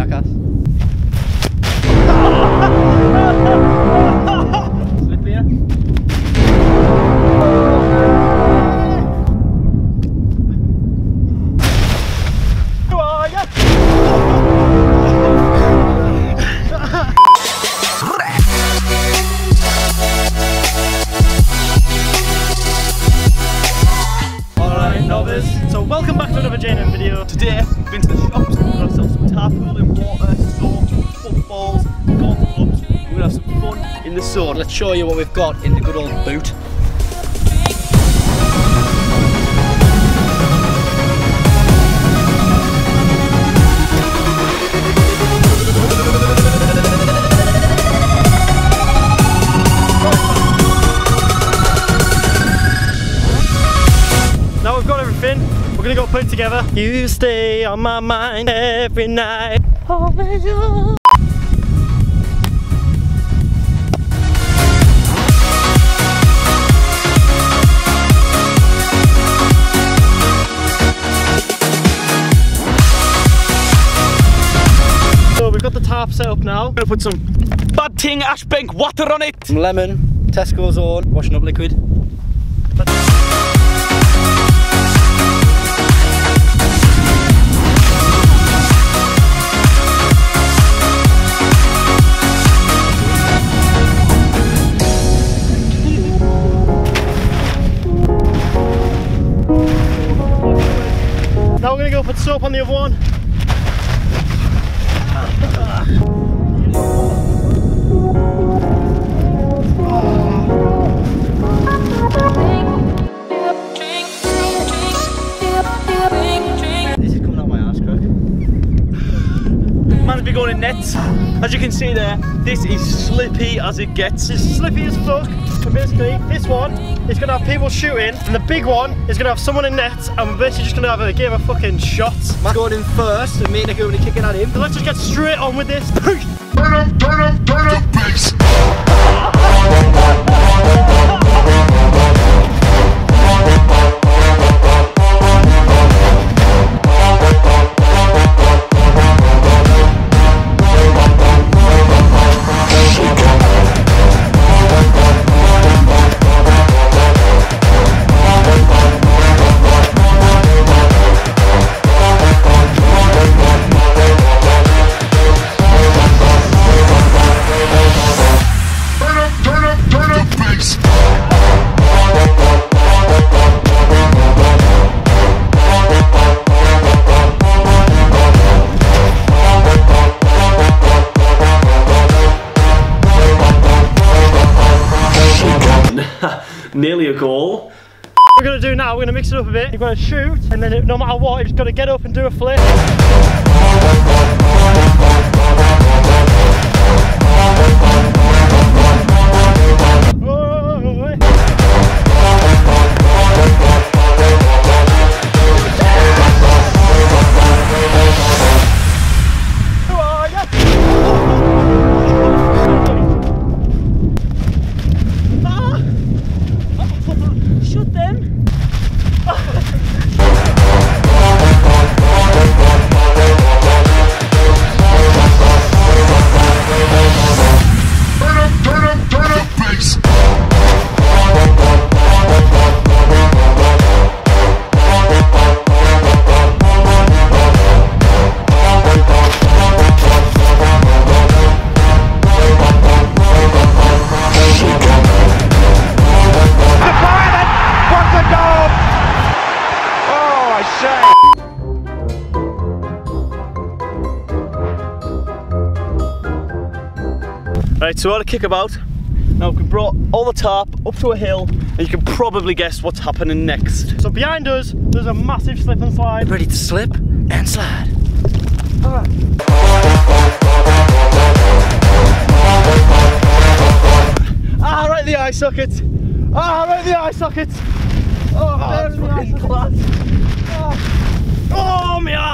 jackass. Alright. So welcome back to another JNM video. Today, we've been to the shops, tarpaulin water, soaps, footballs, golf clubs. We're gonna have some fun in the sun. Let's show you what we've got in the good old boot. We're gonna go put together. You stay on my mind every night. Always you. So we've got the tarp set up now. We're gonna put some bad ting ashbank water on it. Some lemon, Tesco's own, washing up liquid. Now on the other one. This is coming out my ass crack. Man's be going in nets. As you can see there, this is slippy as it gets. It's slippy as fuck. So basically, this one is gonna have people shooting, and the big one is gonna have someone in nets, and we're basically just gonna have a game of fucking shots. Matt's going in first and me and Nick are going to kick it at him. So let's just get straight on with this. Turn up, turn up, turn up Nearly a goal. We're gonna do now, we're gonna mix it up a bit. You're gonna shoot, and then no matter what, you've just gotta get up and do a flip. Right, so what a kickabout. Now we've brought all the tarp up to a hill, and you can probably guess what's happening next. So behind us, there's a massive slip and slide. Ready to slip and slide. Ah, right the eye socket. Ah, right the eye socket. Oh, there's the eye socket. Oh, oh, my ass.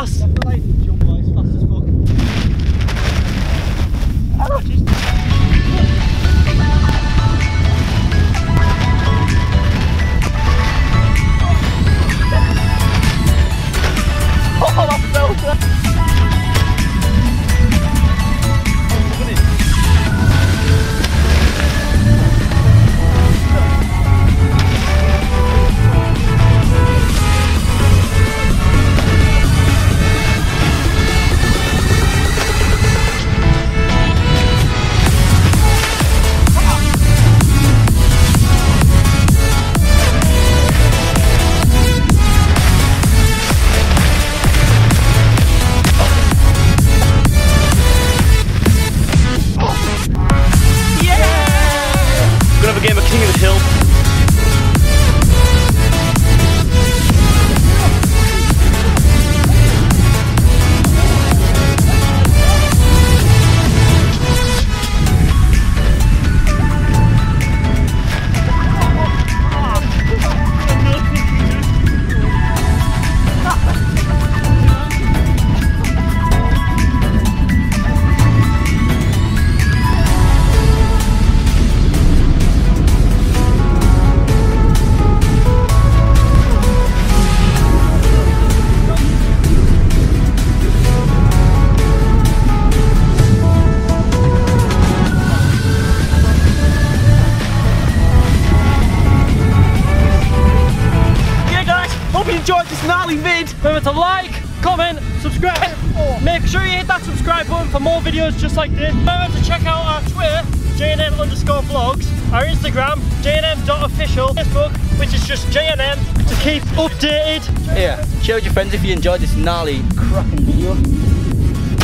Hit that subscribe button for more videos just like this. Remember to check out our Twitter, JNM underscore vlogs, our Instagram, JNM.official, Facebook, which is just JNM to keep updated. Yeah, share with your friends if you enjoyed this gnarly, cracking video.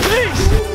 Peace!